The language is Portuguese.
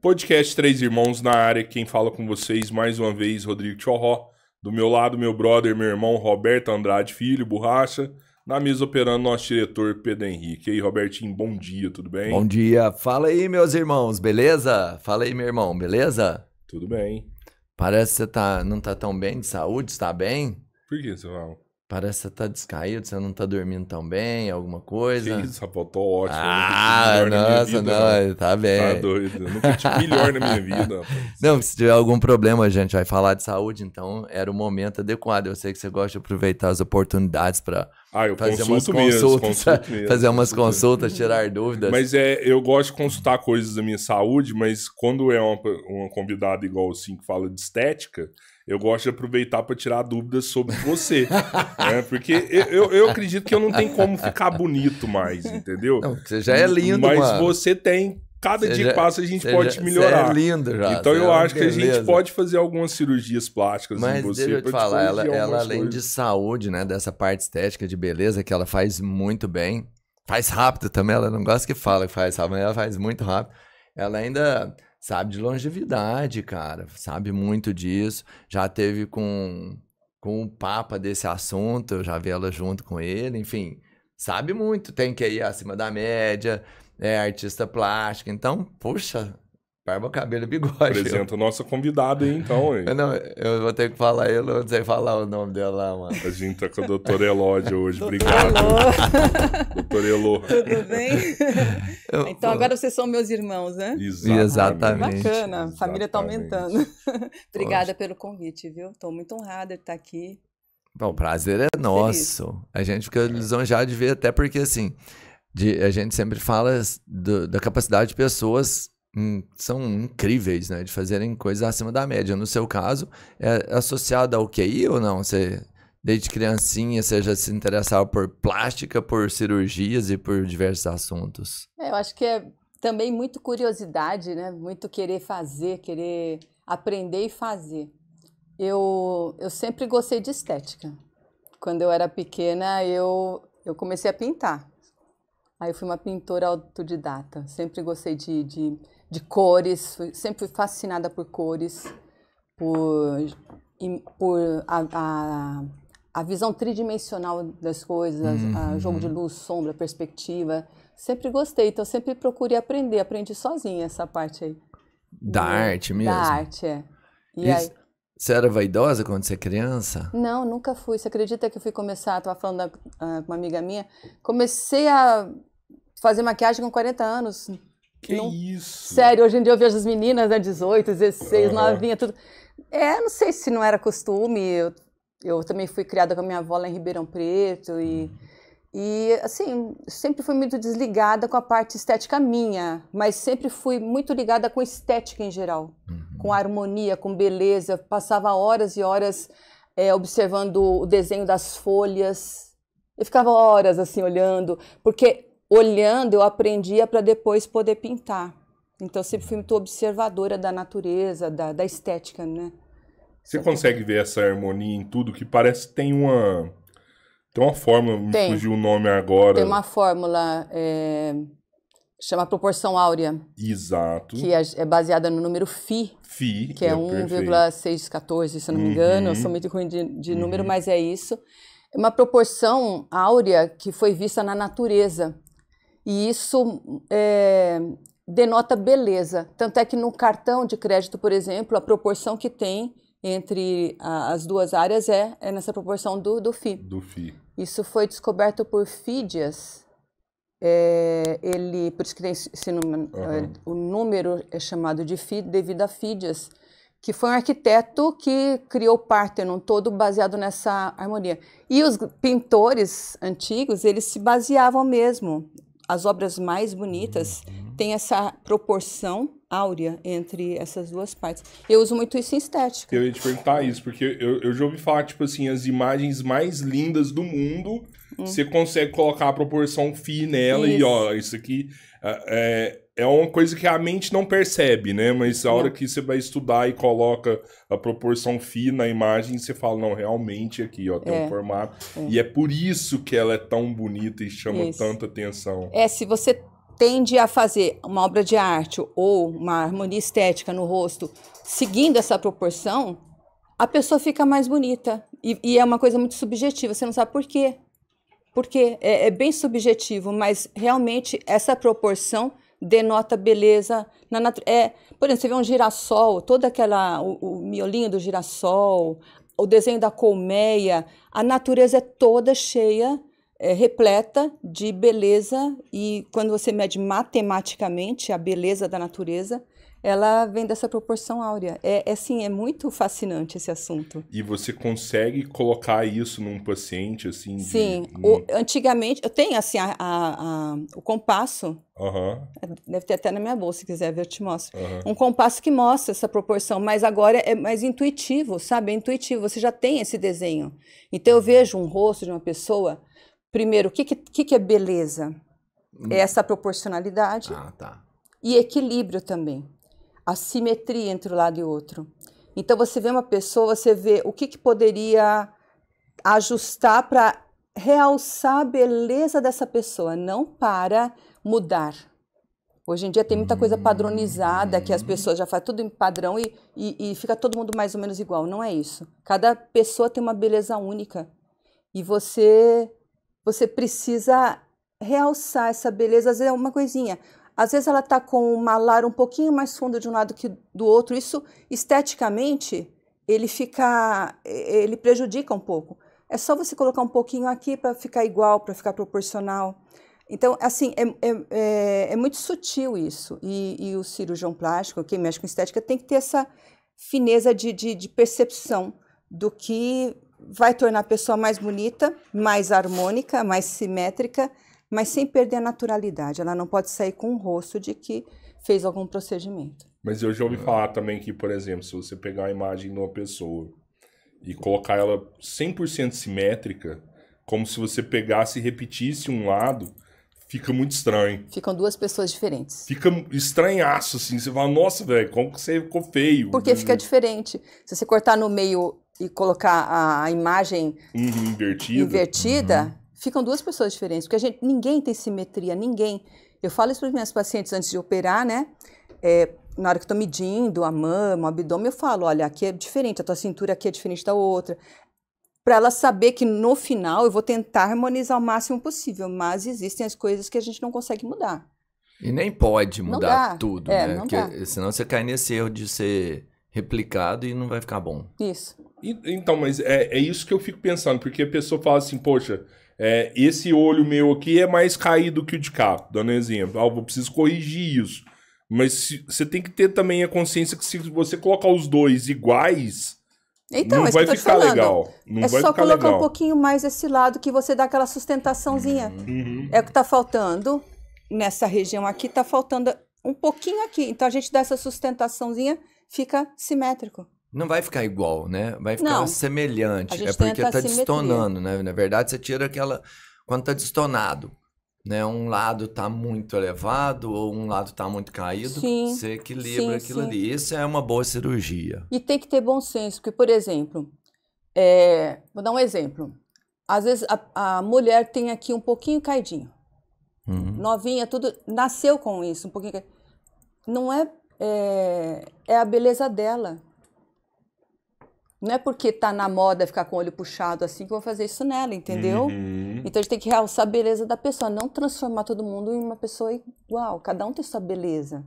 Podcast Três Irmãos na área. Quem fala com vocês mais uma vez, Rodrigo Tchorró. Do meu lado, meu brother, meu irmão Roberto Andrade Filho, Borracha. Na mesa operando nosso diretor Pedro Henrique. E aí, Robertinho, bom dia, tudo bem? Bom dia. Fala aí, meus irmãos, beleza? Fala aí, meu irmão, beleza? Tudo bem. Parece que você tá, não tá tão bem de saúde, está bem? Por que você fala? Parece que você tá descaído, você não tá dormindo tão bem, alguma coisa. Que isso, rapaz, tô ótimo. Ah, nossa, vida, não, tá bem. Tá doido. Eu nunca tive melhor na minha vida. rapaz. Não, se tiver algum problema, a gente vai falar de saúde, então era o momento adequado. Eu sei que você gosta de aproveitar as oportunidades para Ah, fazer umas mesmo. consultas, mesmo, fazer umas consultas, tirar dúvidas. Mas é, eu gosto de consultar coisas da minha saúde, mas quando é uma, uma convidada igual assim que fala de estética, eu gosto de aproveitar para tirar dúvidas sobre você. né? Porque eu, eu, acredito que eu não tenho como ficar bonito mais, entendeu? Não, você já é lindo, Mas mano. você tem. Cada Você dia já- que passa a gente pode já- melhorar. É lindo já. Então eu é acho que a gente pode fazer algumas cirurgias plásticas em Mas você deixa eu te falar, ela, ela além de coisas. saúde, né, dessa parte estética de beleza que ela faz muito bem, faz rápido também, ela não gosta que fala que faz rápido, mas ela faz muito rápido. Ela ainda sabe de longevidade, cara, sabe muito disso. Já teve com, com o papa desse assunto, eu já vi ela junto com ele, enfim, sabe muito, tem que ir acima da média, é artista plástica, então, puxa, barba, cabelo e bigode. Apresenta a nossa convidada aí, então. hein? Eu Não, eu vou ter que falar ele, eu não sei falar o nome dela lá, mano. A gente tá com a doutora Elódia hoje. Obrigado, Alô, doutora Elô. tudo bem? Eu- Então agora vocês são meus irmãos, né? Exatamente. Bacana, a família tá Exatamente. aumentando. Obrigada pelo convite, viu? Tô muito honrada de estar aqui. Bom, o prazer é nosso. A gente fica lisonjeado de ver, até porque, assim, de- a gente sempre fala do- da capacidade de pessoas são incríveis, né? De fazerem coisas acima da média. No seu caso, é associado ao QI ou não? Você, desde criancinha, você já se interessava por plástica, por cirurgias e por diversos assuntos? É, eu acho que é também muito curiosidade, né? Muito querer fazer, querer aprender e fazer. Eu, eu sempre gostei de estética. Quando eu era pequena, eu, eu comecei a pintar. Aí eu fui uma pintora autodidata. Sempre gostei de, de, de cores, fui- sempre fui fascinada por cores, por, por a, a, a visão tridimensional das coisas, a- jogo de luz, sombra, perspectiva. Sempre gostei, então sempre procurei aprender. Aprendi sozinha essa parte aí. Da arte mesmo? Da arte, é. E E aí, Você era vaidosa quando você é criança? não, nunca fui. Você acredita que eu fui começar, estava falando ah, com uma amiga minha, comecei a fazer maquiagem com 40 anos. Que Não- isso? Sério, hoje em dia eu vejo as meninas, né, 18, 16, Aham. novinha, tudo. É, não sei se não era costume. Eu, eu também fui criada com a minha avó lá em Ribeirão Preto e e assim, sempre fui muito desligada com a parte estética minha, mas sempre fui muito ligada com estética em geral, com harmonia, com beleza. Passava horas e horas é, observando o desenho das folhas. Eu ficava horas assim olhando, porque olhando eu aprendia para depois poder pintar. Então eu sempre fui muito observadora da natureza, da, da estética, né? Você consegue ver essa harmonia em tudo que parece que tem uma. Tem uma fórmula, me Tem. fugiu o nome agora. Tem uma fórmula, é, chama proporção áurea, Exato. que é, é baseada no número Φ, Fi. que é, perfeito. 1,614, se eu não me engano. Eu Uhum. sou muito ruim de, de número, mas é isso. É uma proporção áurea que foi vista na natureza. E isso é, denota beleza. Tanto é que no cartão de crédito, por exemplo, a proporção que tem entre a- as duas áreas é, é nessa proporção do, do Φ. Do Fi. Isso foi descoberto por Fídias. É, ele, por isso que tem esse número, é, o número é chamado de Fí devido a Fídias, que foi um arquiteto que criou o Parthenon todo baseado nessa harmonia. E os pintores antigos, eles se baseavam mesmo. As obras mais bonitas têm essa proporção áurea entre essas duas partes. Eu uso muito isso em estética. Eu ia te perguntar isso, porque eu, eu já ouvi falar, tipo assim, as imagens mais lindas do mundo, você consegue colocar a proporção Fi nela e. Isso. ó, isso aqui é, é, é uma coisa que a mente não percebe, né? Mas a hora Não. que você vai estudar e coloca a proporção Fi na imagem, você fala, não, realmente aqui, ó, tem É, um formato. E é por isso que ela é tão bonita e chama Isso. tanta atenção. É, se você tende a fazer uma obra de arte ou uma harmonia estética no rosto, seguindo essa proporção, a pessoa fica mais bonita. E, e é uma coisa muito subjetiva, você não sabe por quê. Porque é, é bem subjetivo, mas realmente essa proporção denota beleza na natureza. É, por exemplo, você vê um girassol, toda aquela o, o, miolinho do girassol, o desenho da colmeia, a natureza é toda cheia, é, repleta de beleza e quando você mede matematicamente a beleza da natureza, ela vem dessa proporção áurea. É, é assim, é muito fascinante esse assunto. E você consegue colocar isso num paciente, assim? De, Sim. O, antigamente, eu tenho, assim, a, a, a o compasso. Uhum. Deve ter até na minha bolsa, se quiser ver, eu te mostro. Uhum. Um compasso que mostra essa proporção, mas agora é mais intuitivo, sabe? É intuitivo, você já tem esse desenho. Então, eu vejo um rosto de uma pessoa, primeiro, o que, que, que é beleza? Hum. É essa proporcionalidade. Ah, tá. E equilíbrio também a simetria entre um lado e outro. Então você vê uma pessoa, você vê o que, que poderia ajustar para realçar a beleza dessa pessoa, não para mudar. Hoje em dia tem muita coisa padronizada, que as pessoas já fazem tudo em padrão e, e, e, fica todo mundo mais ou menos igual. Não é isso. Cada pessoa tem uma beleza única. E você, você precisa realçar essa beleza. Às vezes é uma coisinha. Às vezes ela está com uma lara um pouquinho mais funda de um lado que do outro. Isso esteticamente ele fica, ele prejudica um pouco. É só você colocar um pouquinho aqui para ficar igual, para ficar proporcional. Então, assim, é, é, é, é muito sutil isso. E, e, o cirurgião plástico, quem mexe com estética, tem que ter essa fineza de, de, de percepção do que vai tornar a pessoa mais bonita, mais harmônica, mais simétrica mas sem perder a naturalidade. Ela não pode sair com o rosto de que fez algum procedimento. Mas eu já ouvi falar também que, por exemplo, se você pegar a imagem de uma pessoa e colocar ela 100% simétrica, como se você pegasse e repetisse um lado, fica muito estranho. Ficam duas pessoas diferentes. Fica estranhaço, assim. Você fala, nossa, velho, como que você ficou feio? Porque fica diferente. Se você cortar no meio e colocar a imagem uhum, invertida, invertida uhum ficam duas pessoas diferentes, porque a gente, ninguém tem simetria, ninguém. Eu falo isso para os meus pacientes antes de operar, né? É, na hora que estou medindo a mama, o abdômen, eu falo, olha, aqui é diferente, a tua cintura aqui é diferente da outra. Para ela saber que no final eu vou tentar harmonizar o máximo possível, mas existem as coisas que a gente não consegue mudar. E nem pode mudar tudo, é, né? Porque dá. senão você cai nesse erro de ser replicado e não vai ficar bom. Isso. E, então, mas é, é isso que eu fico pensando, porque a pessoa fala assim, poxa, é, esse olho meu aqui é mais caído que o de cá, dando exemplo. Ah, eu preciso corrigir isso. Mas você tem que ter também a consciência que se você colocar os dois iguais, então, não é vai ficar legal. Não é vai só colocar legal. um pouquinho mais esse lado que você dá aquela sustentaçãozinha. Uhum. É o que está faltando nessa região aqui, está faltando um pouquinho aqui. Então a gente dá essa sustentaçãozinha, fica simétrico. Não vai ficar igual, né? Vai ficar não, semelhante. É porque tá destonando, né? Na verdade, você tira aquela. Quando tá destonado, né? Um lado tá muito elevado ou um lado tá muito caído, sim, você equilibra sim, aquilo sim. ali. Isso é uma boa cirurgia. E tem que ter bom senso, porque, por exemplo, é... vou dar um exemplo. Às vezes a, a mulher tem aqui um pouquinho caidinho. Uhum. Novinha, tudo. Nasceu com isso, um pouquinho. Não é, é. É a beleza dela não é porque tá na moda ficar com o olho puxado assim que eu vou fazer isso nela, entendeu? Uhum. Então a gente tem que realçar a beleza da pessoa, não transformar todo mundo em uma pessoa igual. Cada um tem sua beleza.